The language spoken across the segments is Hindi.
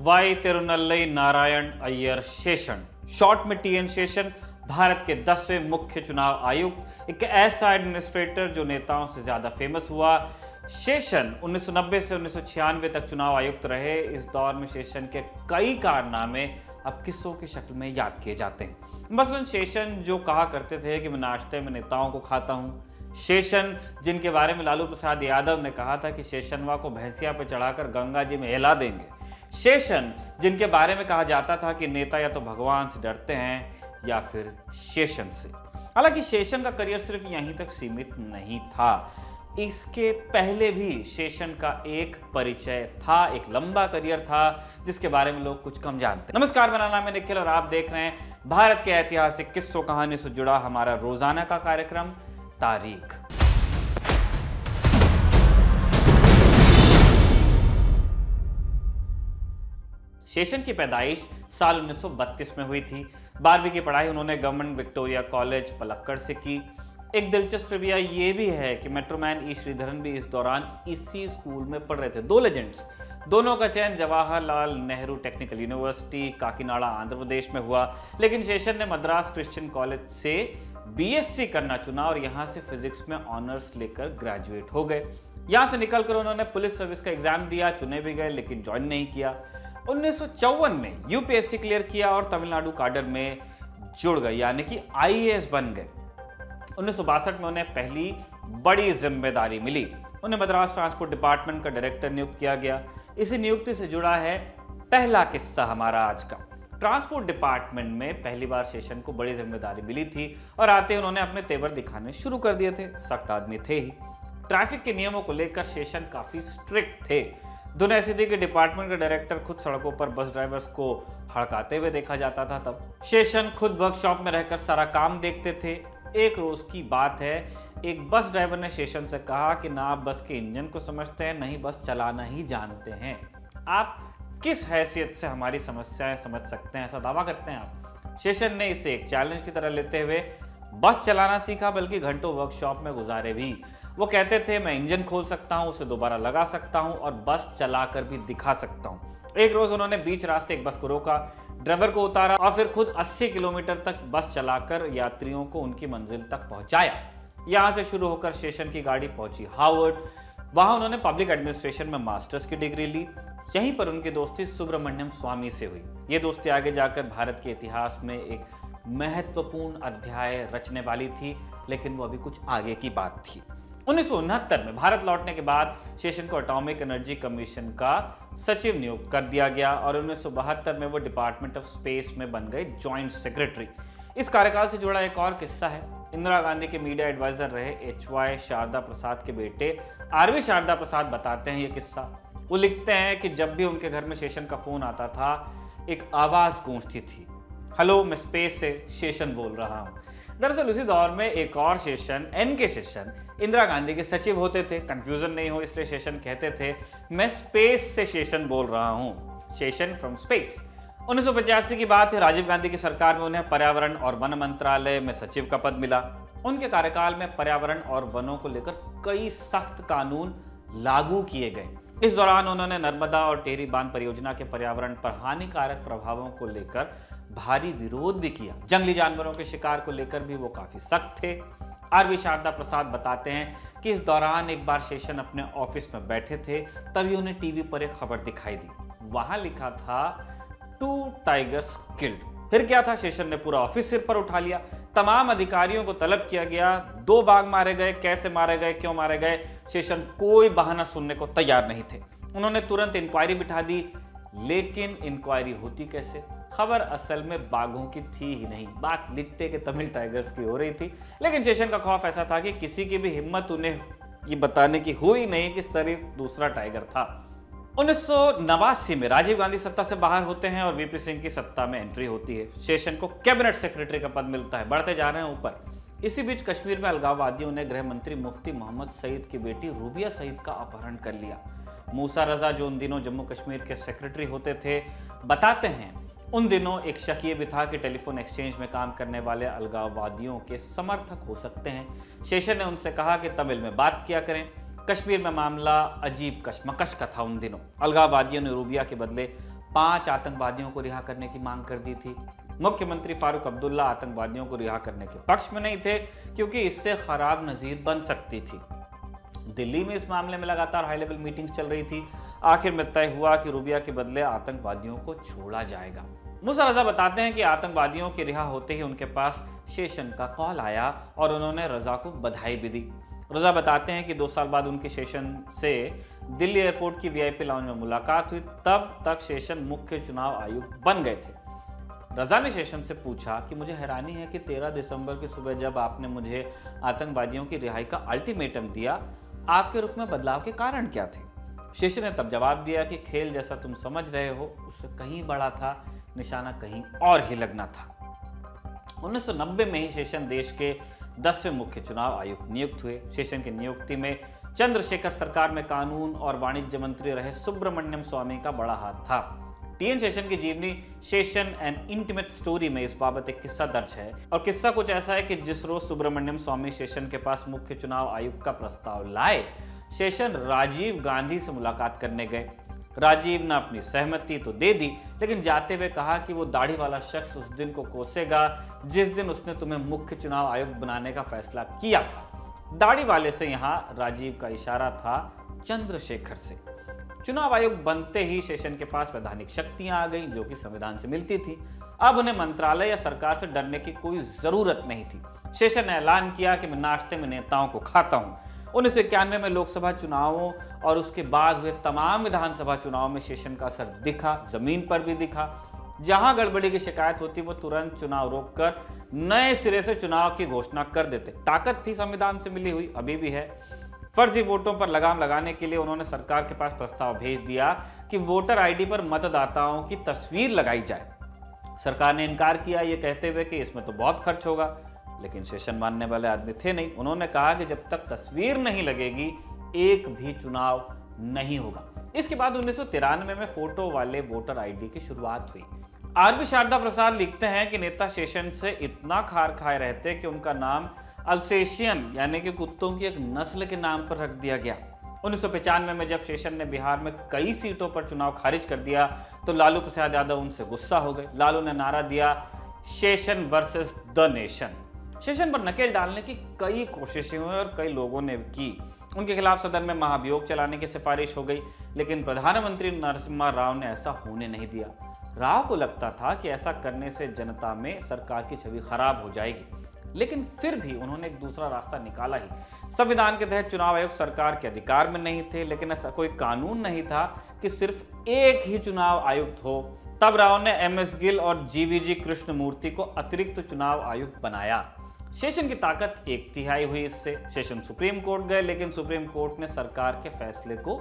वाई तिरुनल्लई नारायण अय्यर शेषन शॉर्ट में टीएन शेषन भारत के दसवें मुख्य चुनाव आयुक्त, एक ऐसा एडमिनिस्ट्रेटर जो नेताओं से ज़्यादा फ़ेमस हुआ। शेषन 1990 से उन्नीस सौ छियानवे तक चुनाव आयुक्त रहे। इस दौर में शेषन के कई कारनामे अब किस्सों की शक्ल में याद किए जाते हैं। मसलन शेषन जो कहा करते थे कि मैं नाश्ते में नेताओं को खाता हूँ। शेषन जिनके बारे में लालू प्रसाद यादव ने कहा था कि शेषनवा को भैंसिया पर चढ़ाकर गंगा जी में हिला देंगे। शेषन जिनके बारे में कहा जाता था कि नेता या तो भगवान से डरते हैं या फिर शेषन से। हालाँकि शेषन का करियर सिर्फ़ यहीं तक सीमित नहीं था। इसके पहले भी शेषन का एक परिचय था, एक लंबा करियर था, जिसके बारे में लोग कुछ कम जानते नमस्कार, मेरा नाम है निखिल और आप देख रहे हैं भारत के ऐतिहासिक किस्सों कहानी से जुड़ा हमारा रोज़ाना का कार्यक्रम, तारीख। शेषन की पैदाइश साल 1932 में हुई थी। बारहवीं की पढ़ाई उन्होंने गवर्नमेंट विक्टोरिया कॉलेज पलक्कड़ से की। एक दिलचस्प ट्रिविया ये भी है कि मेट्रोमैन ई श्रीधरन भी इस दौरान इसी स्कूल में पढ़ रहे थे। दो लेजेंड्स, दोनों का चयन जवाहरलाल नेहरू टेक्निकल यूनिवर्सिटी, काकीनाडा, आंध्र प्रदेश में हुआ। लेकिन शेषन ने मद्रास क्रिश्चियन कॉलेज से बीएससी करना चुना और यहाँ से फिजिक्स में ऑनर्स लेकर ग्रेजुएट हो गए। यहाँ से निकलकर उन्होंने पुलिस सर्विस का एग्ज़ाम दिया, चुने भी गए, लेकिन ज्वाइन नहीं किया। उन्नीस में यूपीएससी क्लियर किया और तमिलनाडु काडर में जुड़ गए, यानी कि आईएएस बन गए। उन्नीस में उन्हें पहली बड़ी ज़िम्मेदारी मिली। उन्हें मद्रास ट्रांसपोर्ट डिपार्टमेंट का डायरेक्टर नियुक्त किया गया। इसी नियुक्ति से जुड़ा है पहला किस्सा हमारा आज का। ट्रांसपोर्ट डिपार्टमेंट में पहली बार शेषन को बड़ी ज़िम्मेदारी मिली थी और आते उन्होंने अपने तेवर दिखाने शुरू कर दिए थे। सख्त आदमी थे ही। ट्रैफ़िक के नियमों को लेकर शेषन काफ़ी स्ट्रिक्ट थे। दुनिया सिद्धि के डिपार्टमेंट के डायरेक्टर खुद सड़कों पर बस ड्राइवर्स को हड़काते हुए देखा जाता था तब। शेषन खुद वर्कशॉप में रहकर सारा काम देखते थे। एक रोज की बात है, एक बस ड्राइवर ने शेषन से कहा कि ना आप बस के इंजन को समझते हैं, नहीं बस चलाना ही जानते हैं। आप किस हैसियत से हमारी समस्याएँ समझ सकते हैं? ऐसा दावा करते हैं आप। शेषन ने इसे एक चैलेंज की तरह लेते हुए बस चलाना सीखा, बल्कि घंटों वर्कशॉप में गुजारे भी। वो कहते थे, मैं इंजन खोल सकता हूँ, उसे दोबारा लगा सकता हूँ और बस चलाकर भी दिखा सकता हूँ। एक रोज उन्होंने बीच रास्ते एक बस को रोका ड्राइवर को उतारा और फिर खुद 80 किलोमीटर तक बस चलाकर यात्रियों को उनकी मंजिल तक पहुँचाया। यहाँ से शुरू होकर स्टेशन की गाड़ी पहुँची हार्वर्ड वहाँ उन्होंने पब्लिक एडमिनिस्ट्रेशन में मास्टर्स की डिग्री ली। यहीं पर उनकी दोस्ती सुब्रमण्यम स्वामी से हुई। ये दोस्ती आगे जाकर भारत के इतिहास में एक महत्वपूर्ण अध्याय रचने वाली थी, लेकिन वो अभी कुछ आगे की बात थी। उन्नीस सौ उनहत्तर में भारत लौटने के बाद शेषन को एटॉमिक एनर्जी कमीशन का सचिव नियुक्त कर दिया गया और उन्नीस सौ बहत्तर में वो डिपार्टमेंट ऑफ़ स्पेस में बन गए ज्वाइंट सेक्रेटरी इस कार्यकाल से जुड़ा एक और किस्सा है। इंदिरा गांधी के मीडिया एडवाइजर रहे एच वाई शारदा प्रसाद के बेटे आरवी शारदा प्रसाद बताते हैं ये किस्सा। वो लिखते हैं कि जब भी उनके घर में शेषन का फ़ोन आता था, एक आवाज़ गूंजती थी। हेलो, मैं स्पेस से शेषन बोल रहा हूँ। दरअसल उसी दौर में एक और शेषन, एन के सेशन इंदिरा गांधी के सचिव होते थे। कंफ्यूजन नहीं हो, इसलिए शेषन कहते थे। मैं स्पेस से शेषन बोल रहा हूँ। शेषन फ्रॉम स्पेस उन्नीस सौ पचासी की बात है, राजीव गांधी की सरकार में उन्हें पर्यावरण और वन मंत्रालय में सचिव का पद मिला। उनके कार्यकाल में पर्यावरण और वनों को लेकर कई सख्त कानून लागू किए गए। इस दौरान उन्होंने नर्मदा और टेरी बाँध परियोजना के पर्यावरण पर हानिकारक प्रभावों को लेकर भारी विरोध भी किया। जंगली जानवरों के शिकार को लेकर भी वो काफ़ी सख्त थे। आरवी शारदा प्रसाद बताते हैं कि इस दौरान एक बार शेषन अपने ऑफ़िस में बैठे थे, तभी उन्हें टीवी पर एक खबर दिखाई दी। वहाँ लिखा था, टू टाइगर्स किल्ड। फिर क्या था? शेषन ने पूरा ऑफ़िस सिर पर उठा लिया। तमाम अधिकारियों को तलब किया गया। दो बाघ मारे गए। कैसे मारे गए? क्यों मारे गए? शेषन कोई बहाना सुनने को तैयार नहीं थे। उन्होंने तुरंत इंक्वायरी बिठा दी। लेकिन इंक्वायरी होती कैसे? खबर असल में बाघों की थी ही नहीं। बात लिट्टे के तमिल टाइगर्स की हो रही थी। लेकिन शेषन का खौफ ऐसा था कि किसी की भी हिम्मत उन्हें ये बताने की हुई नहीं कि सर एक दूसरा टाइगर था। उन्नीस सौ नवासी में राजीव गांधी सत्ता से बाहर होते हैं और वीपी सिंह की सत्ता में एंट्री होती है। शेषन को कैबिनेट सेक्रेटरी का पद मिलता है। बढ़ते जा रहे हैं ऊपर। इसी बीच कश्मीर में अलगाववादियों ने गृह मंत्री मुफ्ती मोहम्मद सईद की बेटी रूबिया सईद का अपहरण कर लिया। मूसा रजा जो उन दिनों जम्मू कश्मीर के सेक्रेटरी होते थे, बताते हैं, उन दिनों एक शक ये भी था कि टेलीफोन एक्सचेंज में काम करने वाले अलगाववादियों के समर्थक हो सकते हैं। शेषन ने उनसे कहा कि तमिल में बात किया करें। कश्मीर में मामला अजीब कशमकश का था उन दिनों। अलगाववादियों ने रूबिया के बदले पाँच आतंकवादियों को रिहा करने की मांग कर दी थी। मुख्यमंत्री फारूक अब्दुल्ला आतंकवादियों को रिहा करने के पक्ष में नहीं थे, क्योंकि इससे खराब नजीर बन सकती थी। दिल्ली में इस मामले में लगातार हाई लेवल मीटिंग्स चल रही थी। आखिर में तय हुआ कि रूबिया के बदले आतंकवादियों को छोड़ा जाएगा। मुसा रजा बताते हैं कि आतंकवादियों के रिहा होते ही उनके पास शेषन का कॉल आया और उन्होंने रजा को बधाई भी दी। रजा बताते हैं कि दो साल बाद उनके शेषन से दिल्ली एयरपोर्ट की वीआईपी लाउंज में मुलाकात हुई। तब तक शेषन मुख्य चुनाव आयुक्त बन गए थे। रजा ने शेषन से पूछा कि मुझे हैरानी है कि 13 दिसंबर की सुबह जब आपने मुझे आतंकवादियों की रिहाई का अल्टीमेटम दिया, आपके रुख में बदलाव के कारण क्या थे? शेषन ने तब जवाब दिया कि खेल जैसा तुम समझ रहे हो, उससे कहीं बड़ा था, निशाना कहीं और ही लगना था। 1990 में ही शेषन देश के दसवें मुख्य चुनाव आयुक्त नियुक्त हुए। शेषन की नियुक्ति में चंद्रशेखर सरकार में कानून और वाणिज्य मंत्री रहे सुब्रमण्यम स्वामी का बड़ा हाथ था। टीएन शेषन की जीवनी शेषन एंड इंटीमेट स्टोरी में इस बाबत एक किस्सा दर्ज है। और किस्सा कुछ ऐसा है कि जिस रोज सुब्रमण्यम स्वामी शेषन के पास मुख्य चुनाव आयुक्त का प्रस्ताव लाए, शेषन राजीव गांधी से मुलाकात करने गए। राजीव ने अपनी सहमति तो दे दी, लेकिन जाते हुए कहा कि वो दाढ़ी वाला शख्स उस दिन को कोसेगा, जिस दिन उसने तुम्हें मुख्य चुनाव आयुक्त बनाने का फैसला किया था। दाढ़ी वाले से यहाँ राजीव का इशारा था, चंद्रशेखर से। चुनाव आयोग बनते ही शेषन के पास वैधानिक शक्तियाँ आ गई, जो कि संविधान से मिलती थी। अब उन्हें मंत्रालय या सरकार से डरने की कोई ज़रूरत नहीं थी। शेषन ने ऐलान किया कि मैं नाश्ते में नेताओं को खाता हूँ। उन्नीस सौ इक्यानवे में लोकसभा चुनावों और उसके बाद हुए तमाम विधानसभा चुनाव में शेषन का असर दिखा, ज़मीन पर भी दिखा। जहाँ गड़बड़ी की शिकायत होती, वो तुरंत चुनाव रोककर नए सिरे से चुनाव की घोषणा कर देते। ताकत थी संविधान से मिली हुई, अभी भी है। फर्जी वोटों पर लगाम लगाने के लिए उन्होंने सरकार के पास प्रस्ताव भेज दिया कि वोटर आईडी पर मतदाताओं की तस्वीर लगाई जाए। सरकार ने इनकार किया, ये कहते हुए कि इसमें तो बहुत खर्च होगा। लेकिन सेशन मानने वाले आदमी थे नहीं। उन्होंने कहा कि जब तक तस्वीर नहीं लगेगी, एक भी चुनाव नहीं होगा। इसके बाद उन्नीस सौ तिरानवे में फ़ोटो वाले वोटर आईडी की शुरुआत हुई। आरबी शारदा प्रसाद लिखते हैं कि नेता शेषन से इतना खार खाए रहते कि उनका नाम अल्सेशियन, यानी कि कुत्तों की एक नस्ल के नाम पर रख दिया गया। उन्नीस में जब शेषन ने बिहार में कई सीटों पर चुनाव खारिज कर दिया तो लालू प्रसाद यादव उनसे गुस्सा हो गए। लालू ने नारा दिया Seshan versus the nation. Seshan पर नकेल डालने की कई कोशिशें हुई और कई लोगों ने की। उनके खिलाफ सदन में महाभियोग चलाने की सिफारिश हो गई, लेकिन प्रधानमंत्री नरसिम्हा राव ने ऐसा होने नहीं दिया। राव को लगता था कि ऐसा करने से जनता में सरकार की छवि खराब हो जाएगी, लेकिन फिर भी उन्होंने एक दूसरा रास्ता निकाला ही। संविधान के तहत चुनाव आयोग सरकार के अधिकार में नहीं थे, लेकिन ऐसा कोई कानून नहीं था कि सिर्फ़ एक ही चुनाव आयुक्त हो। तब राव ने एम एस गिल और जीवीजी कृष्णमूर्ति को अतिरिक्त चुनाव आयुक्त बनाया। सेशन की ताकत एक तिहाई हुई इससे। सेशन सुप्रीम कोर्ट गए, लेकिन सुप्रीम कोर्ट ने सरकार के फैसले को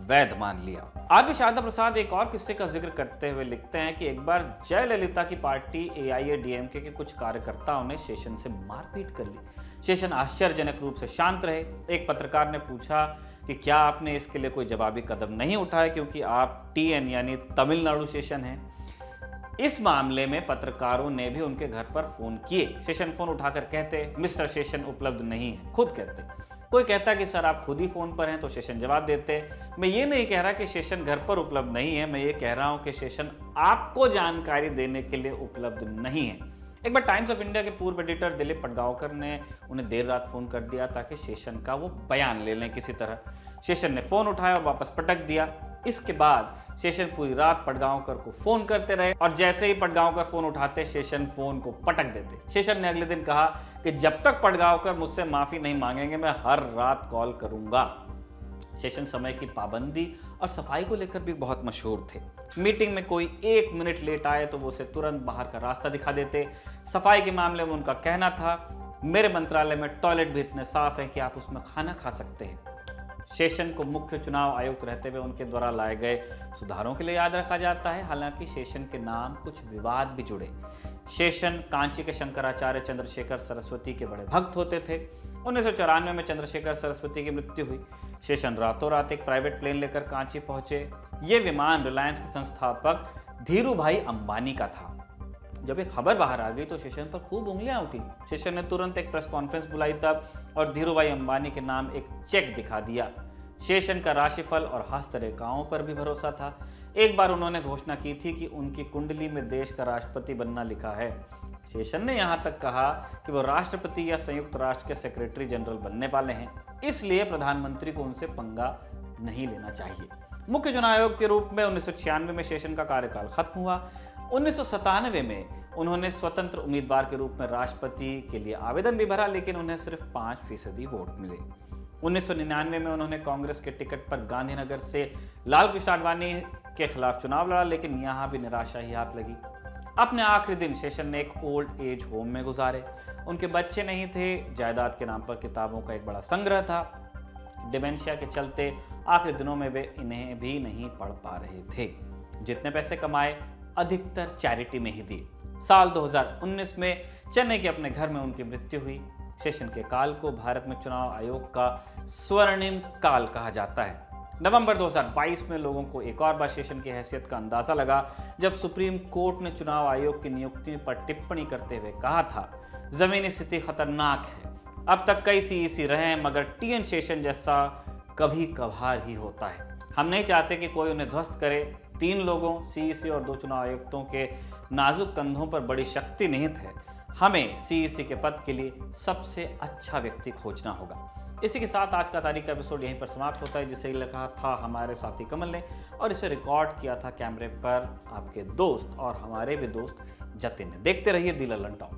वैध मान लिया। आरबी शारदा प्रसाद, एक और किस्से का ज़िक्र करते हुए लिखते हैं कि एक बार जयललिता की पार्टी एआईएडीएमके के कुछ कार्यकर्ताओं ने शेषन से मारपीट कर ली। शेषन आश्चर्यजनक रूप से शांत रहे। एक पत्रकार ने पूछा कि क्या आपने इसके लिए कोई जवाबी कदम नहीं उठाया क्योंकि आप टीएन यानी तमिलनाडु सेशन हैं। इस मामले में पत्रकारों ने भी उनके घर पर फ़ोन किए। शेषन फ़ोन उठाकर कहते, मिस्टर शेषन उपलब्ध नहीं है। खुद कहते, कोई कहता कि, सर, आप खुद ही फ़ोन पर हैं। तो सेशन जवाब देते, मैं ये नहीं कह रहा कि सेशन घर पर उपलब्ध नहीं है। मैं ये कह रहा हूँ कि सेशन आपको जानकारी देने के लिए उपलब्ध नहीं है। एक बार टाइम्स ऑफ़ इंडिया के पूर्व एडिटर दिलीप पटगांवकर ने उन्हें देर रात फ़ोन कर दिया ताकि सेशन का वो बयान ले लें किसी तरह। सेशन ने फ़ोन उठाया और वापस पटक दिया। इसके बाद शेषन पूरी रात पटगांवकर को फ़ोन करते रहे और जैसे ही पटगांवकर फ़ोन उठाते शेषन फ़ोन को पटक देते। शेषन ने अगले दिन कहा कि जब तक पटगांवकर मुझसे माफ़ी नहीं मांगेंगे, मैं हर रात कॉल करूँगा। शेषन समय की पाबंदी और सफ़ाई को लेकर भी बहुत मशहूर थे। मीटिंग में कोई एक मिनट लेट आए तो वो उसे तुरंत बाहर का रास्ता दिखा देते। सफ़ाई के मामले में उनका कहना था, मेरे मंत्रालय में टॉयलेट भी इतने साफ़ है कि आप उसमें खाना खा सकते हैं। शेषन को मुख्य चुनाव आयुक्त रहते हुए उनके द्वारा लाए गए सुधारों के लिए याद रखा जाता है। हालाँकि शेषन के नाम कुछ विवाद भी जुड़े। शेषन कांची के शंकराचार्य चंद्रशेखर सरस्वती के बड़े भक्त होते थे। उन्नीस सौ चौरानवे में चंद्रशेखर सरस्वती की मृत्यु हुई। शेषन रातों रात एक प्राइवेट प्लेन लेकर कांची पहुँचे। ये विमान रिलायंस के संस्थापक धीरू भाई अंबानी का था। जब एक खबर बाहर आ गई तो शेषन पर खूब उंगलियाँ उठी। शेषन ने तुरंत एक प्रेस कॉन्फ्रेंस बुलाई तब और धीरूभाई अंबानी के नाम एक चेक दिखा दिया। शेषन का राशिफल और हस्तरेखाओं पर भी भरोसा था। एक बार उन्होंने घोषणा की थी कि उनकी कुंडली में देश का राष्ट्रपति बनना लिखा है। शेषन ने यहाँ तक कहा कि वो राष्ट्रपति या संयुक्त राष्ट्र के सेक्रेटरी जनरल बनने वाले हैं। इसलिए प्रधानमंत्री को उनसे पंगा नहीं लेना चाहिए। मुख्य चुनाव आयोग के रूप में उन्नीस सौ छियानवे में शेषन का कार्यकाल खत्म हुआ। उन्नीस सौ सतानवे में उन्होंने स्वतंत्र उम्मीदवार के रूप में राष्ट्रपति के लिए आवेदन भी भरा, लेकिन उन्हें सिर्फ़ पाँच फ़ीसदी वोट मिले। 1999 में उन्होंने कांग्रेस के टिकट पर गांधीनगर से लाल कृष्ण आडवाणी के खिलाफ चुनाव लड़ा, लेकिन यहाँ भी निराशा ही हाथ लगी। अपने आखिरी दिन शेषन ने एक ओल्ड एज होम में गुजारे। उनके बच्चे नहीं थे, जायदाद के नाम पर किताबों का एक बड़ा संग्रह था। डिमेंशिया के चलते आखिरी दिनों में वे इन्हें भी नहीं पढ़ पा रहे थे। जितने पैसे कमाए अधिकतर चैरिटी में ही दी साल 2019 में चेन्नई के अपने घर में उनकी मृत्यु हुई। सेशन के काल को भारत में चुनाव आयोग का स्वर्णिम काल कहा जाता है। नवंबर 2022 में लोगों को एक और बार सेशन की हैसियत का अंदाज़ा लगा, जब सुप्रीम कोर्ट ने चुनाव आयोग की नियुक्ति पर टिप्पणी करते हुए कहा था, जमीनी स्थिति खतरनाक है। अब तक कई सी सीईसी रहे हैं, मगर टीएन सेशन जैसा कभी कभार ही होता है। हम नहीं चाहते कि कोई उन्हें ध्वस्त करे तीन लोगों सीईसी और दो चुनाव आयुक्तों के नाजुक कंधों पर बड़ी शक्ति निहित है। हमें सीईसी के पद के लिए सबसे अच्छा व्यक्ति खोजना होगा। इसी के साथ आज का तारीख का एपिसोड यहीं पर समाप्त होता है, जिसे लिखा था हमारे साथी कमल ने, और इसे रिकॉर्ड किया था कैमरे पर आपके दोस्त और हमारे भी दोस्त जतिन ने। देखते रहिए दिल लंटाओ